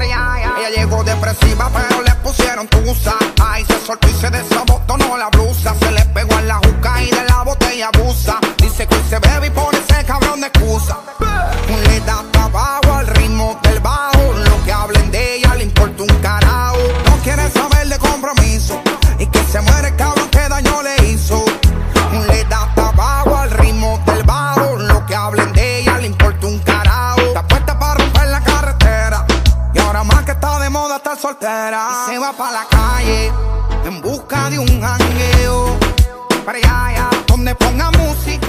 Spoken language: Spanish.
Ella llegó depresiva, pero le pusieron tusa. Ay, se soltó y se desabotonó la blusa. Se le pegó en la juca y de la botella abusa. Dice que se bebe y pone ese cabrón de excusa. Estar soltera. Y se va para la calle en busca de un jangueo. Para allá, donde ponga música.